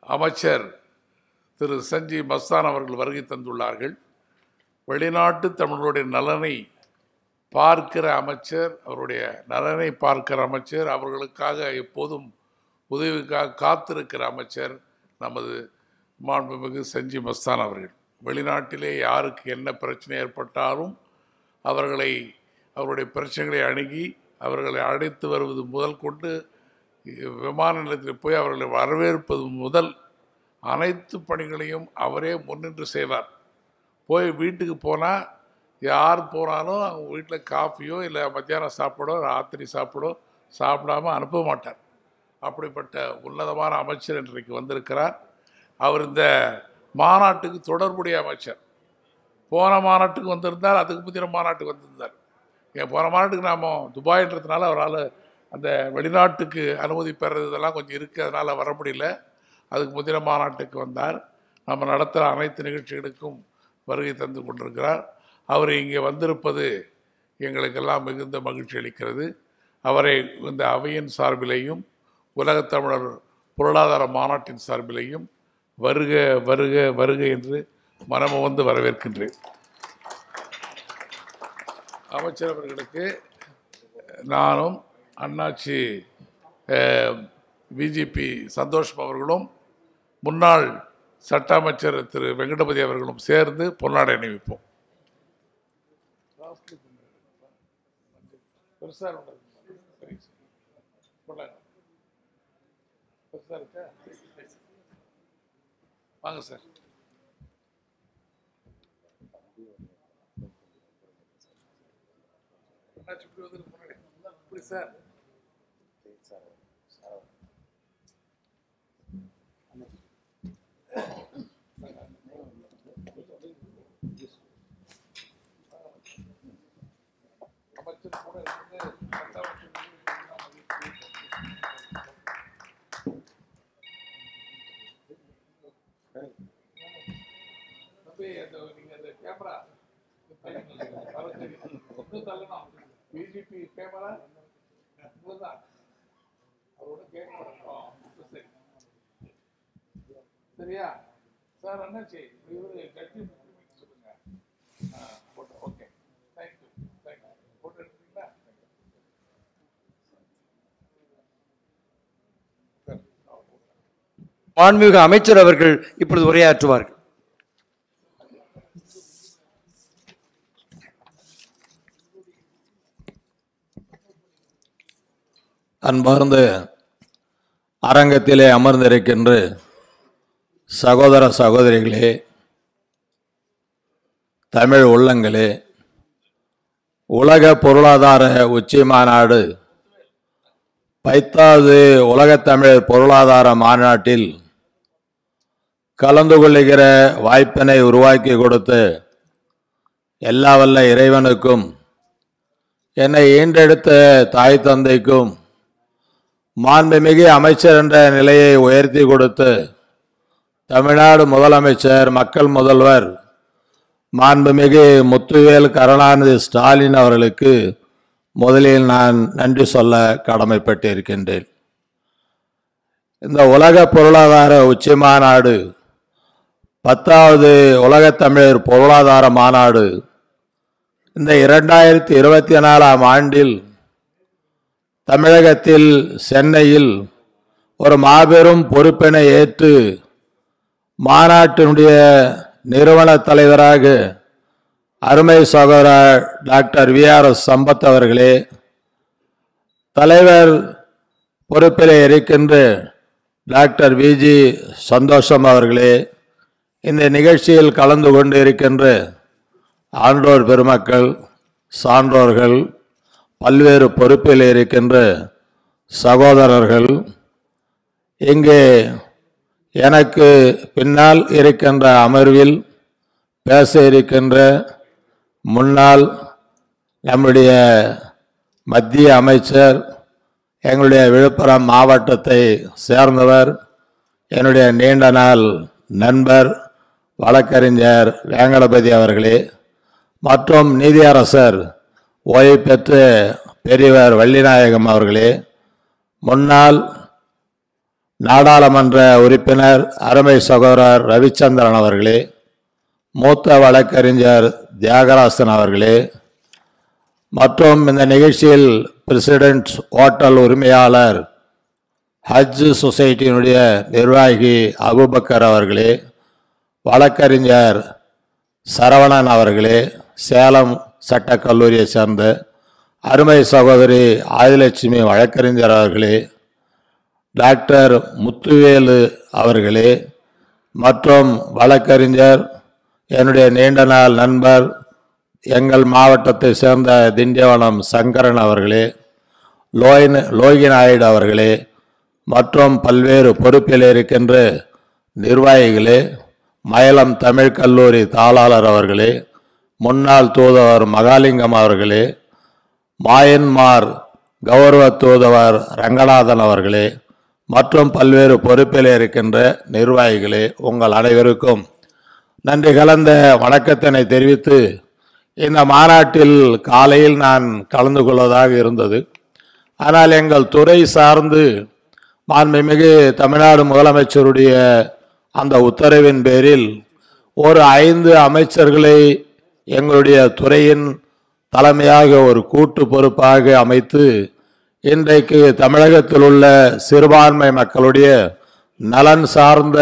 அமைச்சர் திரு சஞ்சீவ் மஸ்தான் அவர்கள் வருகை தந்துள்ளார்கள். வெளிநாட்டு தமிழர்களுடைய நலனை பார்க்கிற அமைச்சர் அவருடைய நலனை பார்க்கிற அமைச்சர் அவர்களுக்காக எப்போதும் உதவிக்காக காத்திருக்கிற அமைச்சர் நமது மாண்புமிகு சஞ்சீவ் மஸ்தான் அவர்கள். வெளிநாட்டிலே யாருக்கு என்ன பிரச்சனை ஏற்பட்டாலும் அவர்களை அவருடைய பிரச்சனைகளை அணுகி அவர்களை அழைத்து வருவது முதல் கொண்டு விமான நிலையத்தில் போய் அவர்களை வரவேற்பது முதல் அனைத்து பணிகளையும் அவரே முன்னின்று செய்வார். போய் வீட்டுக்கு போனால் யார் போனாலும் அவங்க வீட்டில் காஃபியோ இல்லை மத்தியானம் சாப்பாடோ ராத்திரி சாப்பிடோ சாப்பிடாம அனுப்ப மாட்டார். அப்படிப்பட்ட உன்னதமான அமைச்சர் இன்றைக்கு வந்திருக்கிறார். அவர் இந்த மாநாட்டுக்கு தொடர்புடைய அமைச்சர். போன மாநாட்டுக்கு வந்திருந்தார் அதுக்கு முந்தின மாநாட்டுக்கு வந்திருந்தார். ஏன் போன மாநாட்டுக்கு நாம் துபாய்ன்றதுனால அவரால் அந்த வெளிநாட்டுக்கு அனுமதி பெறது இதெல்லாம் கொஞ்சம் இருக்குது அதனால் வர முடியல. அதுக்கு முந்தின மாநாட்டுக்கு வந்தார். நம்ம நடத்துகிற அனைத்து நிகழ்ச்சிகளுக்கும் வருகை தந்து கொண்டிருக்கிறார். அவர் இங்கே வந்திருப்பது எங்களுக்கெல்லாம் மிகுந்த மகிழ்ச்சி அளிக்கிறது. அவரை இந்த அவையின் சார்பிலேயும் உலகத்தமிழர் பொருளாதார மாநாட்டின் சார்பிலேயும் வருக வருக வருக என்று மனமு வந்து வரவேற்கின்றேன். அமைச்சர் அவர்களுக்கு நானும் அண்ணாச்சி பிஜேபி சந்தோஷ் அவர்களும் முன்னாள் சட்ட அமைச்சர் திரு வெங்கடபதி அவர்களும் சேர்ந்து பொன்னாடை அணிவிப்போம். வாங்க சார். சார். இப்படி சார் அமைச்சர் கூட இருந்து சட்ட அமைச்சர் தம்பி அந்த நீங்க அந்த கேமரா இன்னும் தள்ளணும். பிஜேபி கேமரா இதுதான் அவரோட சரியா? சார் அண்ணாச்சி இவரு ஜட்ஜி சொல்லுங்க. ஆ photo okay thank you thank you photo எடுத்துங்களா மாண்புமிகு அமைச்சர் அவர்கள் இப்பொழுது உரையாற்றுவார்கள். அன்பார்ந்த அரங்கத்திலே அமர்ந்திருக்கின்ற சகோதர சகோதரிகளே தமிழ் உள்ளங்களே உலக பொருளாதார உச்சி மாநாடு பைத்தாவது உலகத்தமிழ் பொருளாதார மாநாட்டில் கலந்து கொள்ளுகிற வாய்ப்பினை உருவாக்கி கொடுத்து எல்லா வல்ல இறைவனுக்கும் என்னை ஈன்றெடுத்த தாய் தந்தைக்கும் மாண்புமிகு அமைச்சர் என்ற நிலையை உயர்த்தி கொடுத்து தமிழ்நாடு முதலமைச்சர் மக்கள் முதல்வர் மாண்புமிகு முத்துவேல் கருணாநிதி ஸ்டாலின் அவர்களுக்கு முதலில் நான் நன்றி சொல்ல கடமைப்பட்டிருக்கின்றேன். இந்த உலக பொருளாதார உச்சி மாநாடு பத்தாவது உலகத்தமிழர் பொருளாதார மாநாடு இந்த இரண்டாயிரத்தி இருபத்தி நாலாம் ஆண்டில் தமிழகத்தில் சென்னையில் ஒரு மாபெரும் பொறுப்பினை ஏற்று மாநாட்டினுடைய நிறுவன தலைவராக அருமை சகோதரர் doctor V R S Sampath அவர்களே தலைவர் பொறுப்பிலே இருக்கின்ற டாக்டர் விஜி சந்தோஷம் அவர்களே இந்த நிகழ்ச்சியில் கலந்து கொண்டு இருக்கின்ற ஆன்றோர் பெருமக்கள் சான்றோர்கள் பல்வேறு பொறுப்பில் இருக்கின்ற சகோதரர்கள் இங்கே எனக்கு பின்னால் இருக்கின்ற அமர்வில் பேச இருக்கின்ற முன்னாள் நம்முடைய மத்திய அமைச்சர் எங்களுடைய விழுப்புரம் மாவட்டத்தை சேர்ந்தவர் என்னுடைய நீண்ட நாள் நண்பர் வழக்கறிஞர் வேங்கடபதி அவர்களே மற்றும் நீதியரசர் ஓய்வு பெற்ற பெரியவர் வள்ளிநாயகம் அவர்களே முன்னாள் நாடாளுமன்ற உறுப்பினர் அருமை சகோதரர் ரவிச்சந்திரன் அவர்களே மூத்த வழக்கறிஞர் தியாகராசன் அவர்களே மற்றும் இந்த நிகழ்ச்சியில் பிரசிடென்ட் ஹோட்டல் உரிமையாளர் ஹஜ் சொசைட்டியினுடைய நிர்வாகி அபுபக்கர் அவர்களே வழக்கறிஞர் சரவணன் அவர்களே சேலம் சட்டக்கல்லூரியை சேர்ந்த அருமை சகோதரி ஆதிலட்சுமி வழக்கறிஞர் அவர்களே டாக்டர் முத்துவேலு அவர்களே மற்றும் வழக்கறிஞர் என்னுடைய நீண்ட நாள் நண்பர் எங்கள் மாவட்டத்தை சேர்ந்த திண்டியவனம் சங்கரன் அவர்களே லோயின் லோகி நாயுடு அவர்களே மற்றும் பல்வேறு பொறுப்பில் இருக்கின்ற நிர்வாகிகளே மயிலம் தமிழ் கல்லூரி தாளாளர் அவர்களே முன்னாள் தூதுவர் மகாலிங்கம் அவர்களே மாயன்மார் கௌரவ தூதுவர் ரங்கநாதன் அவர்களே மற்றும் பல்வேறு பொறுப்பில் இருக்கின்ற நிர்வாகிகளே உங்கள் அனைவருக்கும் நன்றி கலந்த வணக்கத்தினை தெரிவித்து இந்த மாநாட்டில் காலையில் நான் கலந்து கொள்வதாக இருந்தது. ஆனால் எங்கள் துறை சார்ந்து மாண்புமிகு தமிழ்நாடு முதலமைச்சருடைய அந்த உத்தரவின் பேரில் ஒரு ஐந்து அமைச்சர்களை எங்களுடைய துறையின் தலைமையாக ஒரு கூட்டு பொறுப்பாக அமைத்து இன்றைக்கு தமிழகத்தில் உள்ள சிறுபான்மை மக்களுடைய நலன் சார்ந்த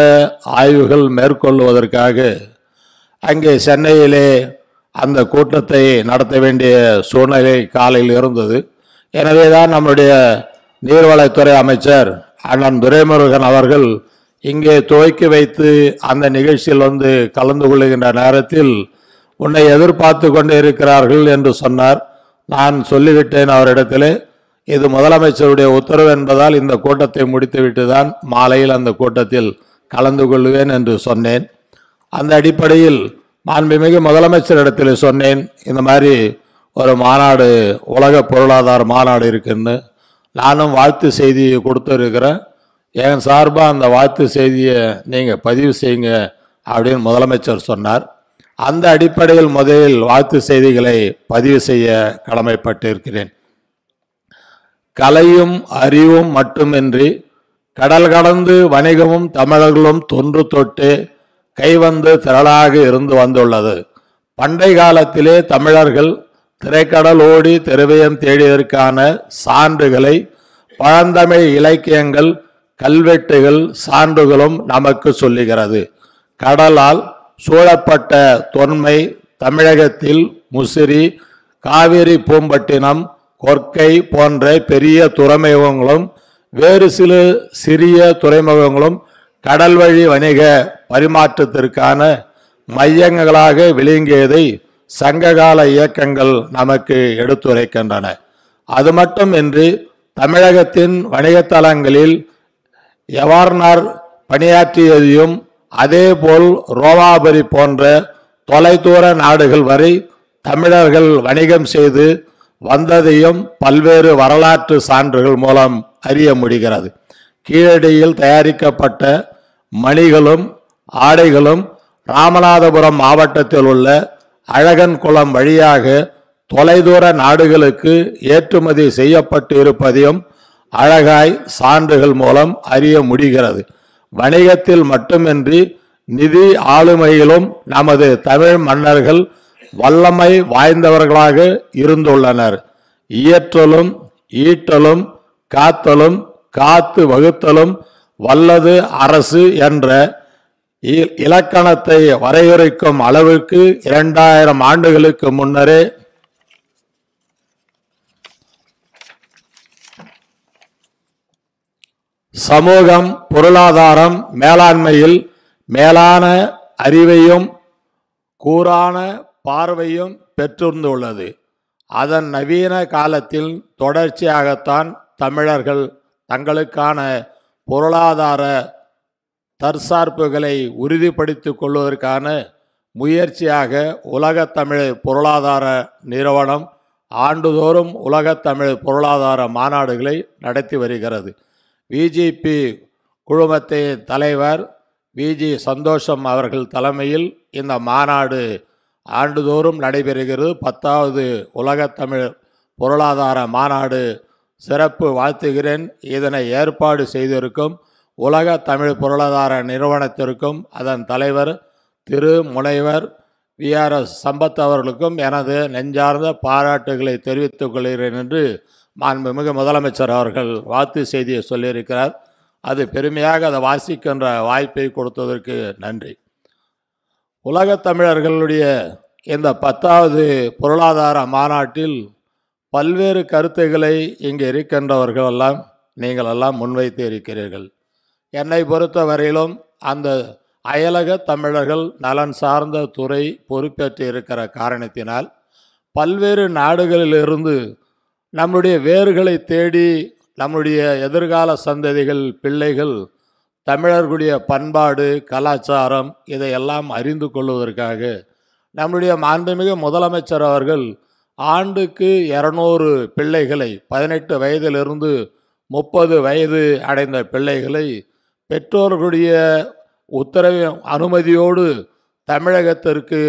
ஆய்வுகள் மேற்கொள்வதற்காக அங்கே சென்னையிலே அந்த கூட்டத்தை நடத்த வேண்டிய சூழ்நிலை காலையில் இருந்தது. எனவே தான் நம்முடைய நீர்வளத்துறை அமைச்சர் அண்ணன் துரைமுருகன் அவர்கள் இங்கே துவக்கி வைத்து அந்த நிகழ்ச்சியில் வந்து கலந்து கொள்கின்ற நேரத்தில் உன்னை எதிர்பார்த்து கொண்டு இருக்கிறார்கள் என்று சொன்னார். நான் சொல்லிவிட்டேன் அவரிடத்திலே. இது முதலமைச்சருடைய உத்தரவு என்பதால் இந்த கூட்டத்தை முடித்துவிட்டு தான் மாலையில் அந்த கூட்டத்தில் கலந்து கொள்வேன் என்று சொன்னேன். அந்த அடிப்படையில் மாண்புமிகு முதலமைச்சரிடத்தில் சொன்னேன். இந்த மாதிரி ஒரு மாநாடு உலக பொருளாதார மாநாடு இருக்குன்னு. நானும் வாழ்த்து செய்தியை கொடுத்துருக்கிறேன். என் சார்பாக அந்த வாழ்த்து செய்தியை நீங்கள் பதிவு செய்யுங்க அப்படின்னு முதலமைச்சர் சொன்னார். அந்த அடிப்படையில் முதலில் வாழ்த்து செய்திகளை பதிவு செய்ய கடமைப்பட்டிருக்கிறேன். கலையும் அறிவும் மட்டுமின்றி கடல் கடந்து வணிகமும் தமிழர்களும் தொன்று தொட்டு கைவந்து திரளாக இருந்து வந்துள்ளது. பண்டை காலத்திலே தமிழர்கள் திரைக்கடல் ஓடி திரவியம் தேடியதற்கான சான்றுகளை பழந்தமிழ் இலக்கியங்கள் கல்வெட்டுகள் சான்றுகளும் நமக்கு சொல்லுகிறது. கடலால் சூழப்பட்ட தொன்மை தமிழகத்தில் முசிறி காவிரி பூம்பட்டினம் கொற்கை போன்ற பெரிய துறைமுகங்களும் வேறு சில சிறிய துறைமுகங்களும் கடல் வழி வணிக பரிமாற்றத்திற்கான மையங்களாக விளங்கியதை சங்ககால இயக்கங்கள் நமக்கு எடுத்துரைக்கின்றன. அது மட்டுமின்றி தமிழகத்தின் வணிகத்தலங்களில் எவார்னார் பணியாற்றியதையும் அதேபோல் ரோமாபுரி போன்ற தொலைதூர நாடுகள் வரை தமிழர்கள் வணிகம் செய்து வந்ததையும் பல்வேறு வரலாற்று சான்றுகள் மூலம் அறிய முடிகிறது. கீழடியில் தயாரிக்கப்பட்ட மணிகளும் ஆடைகளும் ராமநாதபுரம் மாவட்டத்தில் உள்ள அழகன்குளம் வழியாக தொலைதூர நாடுகளுக்கு ஏற்றுமதி செய்யப்பட்டு இருப்பதையும் அழகாய் சான்றுகள் மூலம் அறிய முடிகிறது. வணிகத்தில் மட்டுமின்றி நிதி ஆளுமையிலும் நமது தமிழ் மன்னர்கள் வல்லமை வாய்ந்தவர்களாக இருந்துள்ளனர். இயற்றலும் ஈட்டலும் காத்தலும் காத்து வகுத்தலும் வல்லது அரசு என்ற இ- இலக்கணத்தை வரையறுக்கும் அளவுக்கு இரண்டாயிரம் ஆண்டுகளுக்கு முன்னரே சமூகம் பொருளாதாரம் மேலாண்மையில் மேலான அறிவையும் கூறான பார்வையும் பெற்றிருந்துள்ளது அதன் நவீன காலத்தில் தொடர்ச்சியாகத்தான் தமிழர்கள் தங்களுக்கான பொருளாதார தற்சார்புகளை உறுதிப்படுத்திக் கொள்வதற்கான முயற்சியாக உலகத்தமிழ் பொருளாதார நிறுவனம் ஆண்டுதோறும் உலகத்தமிழ் பொருளாதார மாநாடுகளை நடத்தி வருகிறது. விஜிபி குழுமத்தின் தலைவர் விஜி சந்தோஷம் அவர்கள் தலைமையில் இந்த மாநாடு ஆண்டுதோறும் நடைபெறுகிறது. பத்தாவது உலகத்தமிழ் பொருளாதார மாநாடு சிறப்பு வாழ்த்துகிறேன். இதனை ஏற்பாடு செய்திருக்கும் உலக தமிழ் பொருளாதார நிறுவனத்திற்கும் அதன் தலைவர் திரு முனைவர் விஆர்எஸ் சம்பத் அவர்களுக்கும் எனது நெஞ்சார்ந்த பாராட்டுகளை தெரிவித்துக் கொள்கிறேன் என்று மாண்புமிகு முதலமைச்சர் அவர்கள் வாழ்த்து செய்தியை சொல்லியிருக்கிறார். அது பெருமையாக அதை வாசிக்கின்ற வாய்ப்பை கொடுத்ததற்கு நன்றி. உலகத் தமிழர்களுடைய இந்த பத்தாவது பொருளாதார மாநாட்டில் பல்வேறு கருத்துக்களை இங்கே இருக்கின்றவர்கள் எல்லாம் நீங்கள் எல்லாம் முன்வைத்து இருக்கிறீர்கள். என்னை பொறுத்தவரையிலும் அந்த அயலக தமிழர்கள் நலன் சார்ந்த துறை பொறுப்பேற்று இருக்கிற காரணத்தினால் பல்வேறு நாடுகளிலிருந்து நம்முடைய வேர்களை தேடி நம்முடைய எதிர்கால சந்ததிகள் பிள்ளைகள் தமிழர்களுடைய பண்பாடு கலாச்சாரம் இதையெல்லாம் அறிந்து கொள்வதற்காக நம்முடைய மாண்புமிகு முதலமைச்சர் அவர்கள் ஆண்டுக்கு இரநூறு பிள்ளைகளை பதினெட்டு வயதிலிருந்து முப்பது வயது அடைந்த பிள்ளைகளை பெற்றோர்களுடைய உத்தரவு அனுமதியோடு தமிழகத்திற்கு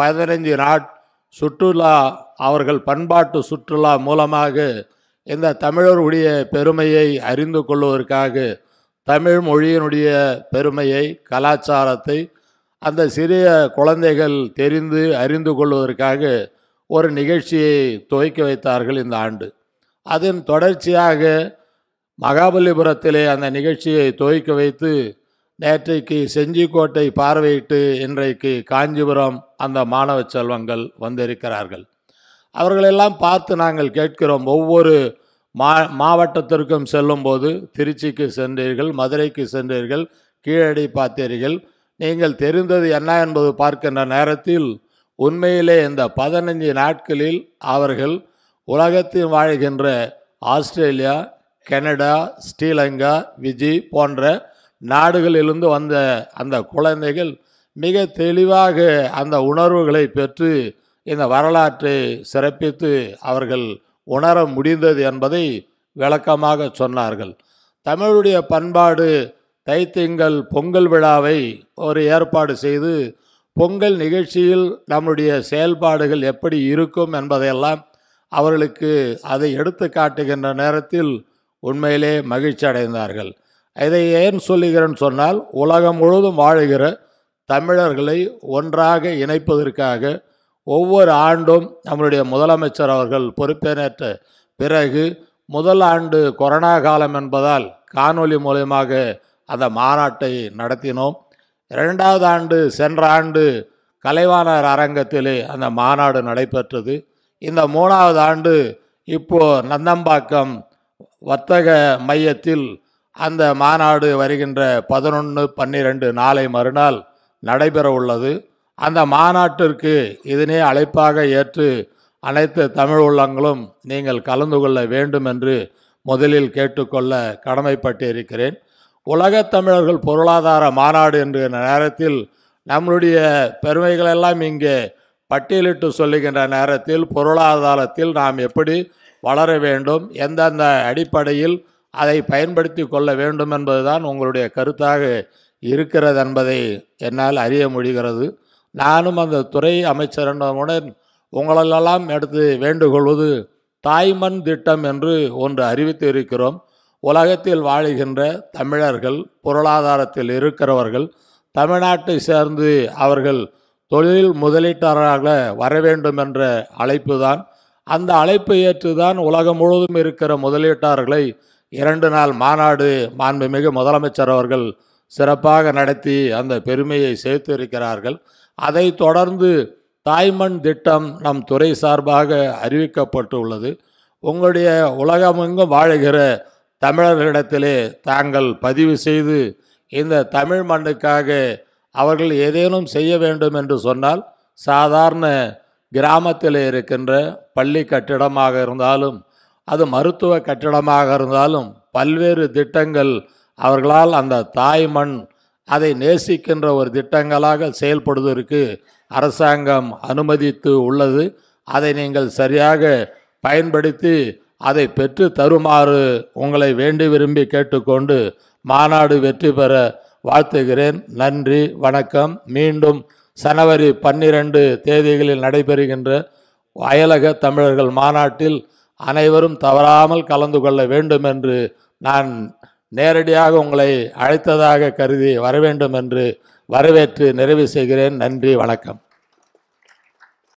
பதினைஞ்சு நாட் சுற்றுலா அவர்கள் பண்பாட்டு சுற்றுலா மூலமாக இந்த தமிழருடைய பெருமையை அறிந்து கொள்வதற்காக தமிழ் மொழியினுடைய பெருமையை கலாச்சாரத்தை அந்த சிறிய குழந்தைகள் தெரிந்து அறிந்து கொள்வதற்காக ஒரு நிகழ்ச்சியை துவக்கி வைத்தார்கள் இந்த ஆண்டு. அதன் தொடர்ச்சியாக மகாபலிபுரத்திலே அந்த நிகழ்ச்சியை துவக்கி வைத்து நேற்றைக்கு செஞ்சிக்கோட்டை பார்வையிட்டு இன்றைக்கு காஞ்சிபுரம் அந்த மாணவ செல்வங்கள் வந்திருக்கிறார்கள். அவர்களெல்லாம் பார்த்து நாங்கள் கேட்கிறோம். ஒவ்வொரு மா மாவட்டத்திற்கும் செல்லும்போது திருச்சிக்கு சென்றீர்கள் மதுரைக்கு சென்றீர்கள் கீழடி பார்த்தீர்கள். நீங்கள் தெரிந்தது என்ன என்பது பார்க்கின்ற நேரத்தில் உண்மையிலே இந்த பதினஞ்சு நாட்களில் அவர்கள் உலகத்தில் வாழ்கின்ற ஆஸ்திரேலியா கனடா ஸ்ரீலங்கா விஜி போன்ற நாடுகளிலிருந்து வந்த அந்த குழந்தைகள் மிக தெளிவாக அந்த உணர்வுகளை பெற்று இந்த வரலாற்றை சிறப்பித்து அவர்கள் உணர முடிந்தது என்பதை விளக்கமாக சொன்னார்கள். தமிழுடைய பண்பாடு தைத்திங்கள் பொங்கல் விழாவை ஒரு ஏற்பாடு செய்து பொங்கல் நிகழ்ச்சியில் நம்முடைய செயல்பாடுகள் எப்படி இருக்கும் என்பதையெல்லாம் அவர்களுக்கு அதை எடுத்து காட்டுகின்ற நேரத்தில் உண்மையிலே மகிழ்ச்சி அடைந்தார்கள். இதை ஏன் சொல்லுகிறேன்னு சொன்னால் உலகம் முழுவதும் வாழுகிற தமிழர்களை ஒன்றாக இணைப்பதற்காக ஒவ்வொரு ஆண்டும் நம்மளுடைய முதலமைச்சர் அவர்கள் பொறுப்பேற்ற பிறகு முதல் ஆண்டு கொரோனா காலம் என்பதால் காணொலி மூலயமாக அந்த மாநாட்டை நடத்தினோம். இரண்டாவது ஆண்டு சென்ற ஆண்டு கலைவாணர் அரங்கத்திலே அந்த மாநாடு நடைபெற்றது. இந்த மூணாவது ஆண்டு இப்போ நந்தம்பாக்கம் வர்த்தக மையத்தில் அந்த மாநாடு வருகின்ற பதினொன்று பன்னிரெண்டு நாளை மறுநாள் நடைபெற உள்ளது அந்த மாநாட்டிற்கு இதனே அழைப்பாக ஏற்று அனைத்து தமிழ் உள்ளங்களும் நீங்கள் கலந்து கொள்ள வேண்டும் என்று முதலில் கேட்டுக்கொள்ள கடமைப்பட்டு இருக்கிறேன் உலகத் தமிழர்கள் பொருளாதார மாநாடு என்கிற நேரத்தில் நம்மளுடைய பெருமைகளெல்லாம் இங்கே பட்டியலிட்டு சொல்லுகின்ற நேரத்தில் பொருளாதாரத்தில் நாம் எப்படி வளர வேண்டும் எந்தெந்த அடிப்படையில் அதை பயன்படுத்தி கொள்ள வேண்டும் என்பதுதான் உங்களுடைய கருத்தாக இருக்கிறது என்பதை என்னால் அறிய முடிகிறது. நானும் அந்த துறை அமைச்சரிடமுடன் உங்களெல்லாம் எடுத்து வேண்டுகொள்வது தாய்மண் திட்டம் என்று ஒன்று அறிவித்து இருக்கிறோம் உலகத்தில் வாழுகின்ற தமிழர்கள் பொருளாதாரத்தில் இருக்கிறவர்கள் தமிழ்நாட்டை சேர்ந்து அவர்கள் தொழில் முதலீட்டாளராக வர வேண்டும் என்ற அழைப்பு தான் அந்த அழைப்பை ஏற்றுதான் உலகம் முழுவதும் இருக்கிற முதலீட்டாளர்களை இரண்டு நாள் மாநாடு மாண்புமிகு முதலமைச்சர் அவர்கள் சிறப்பாக நடத்தி அந்த பெருமையை சேர்த்திருக்கிறார்கள். அதை தொடர்ந்து தாய்மண் திட்டம் நம் துறை சார்பாக அறிவிக்கப்பட்டுள்ளது. உங்களுடைய உலகமெங்கும் வாழுகிற தமிழர்களிடத்திலே தாங்கள் பதிவு செய்து இந்த தமிழ் மண்ணுக்காக அவர்கள் ஏதேனும் செய்ய வேண்டும் என்று சொன்னால் சாதாரண கிராமத்தில் இருக்கின்ற பள்ளி கட்டிடமாக இருந்தாலும் அது மருத்துவ கட்டிடமாக இருந்தாலும் பல்வேறு திட்டங்கள் அவர்களால் அந்த தாய் மண் அதை நேசிக்கின்ற ஒரு திட்டங்களாக செயல்படுவதற்கு அரசாங்கம் அனுமதித்து உள்ளது. அதை நீங்கள் சரியாக பயன்படுத்தி அதை பெற்று தருமாறு உங்களை வேண்டி விரும்பி கேட்டுக்கொண்டு மாநாடு வெற்றி பெற வாழ்த்துகிறேன். நன்றி வணக்கம். மீண்டும் சனவரி பன்னிரண்டு தேதிகளில் நடைபெறுகின்ற அயலக தமிழர்கள் மாநாட்டில் அனைவரும் தவறாமல் கலந்து கொள்ள வேண்டும் என்று நான் நேரடியாக உங்களை அழைத்ததாக கருதி வர வேண்டும் என்று வரவேற்று நிறைவு செய்கிறேன். நன்றி வணக்கம்.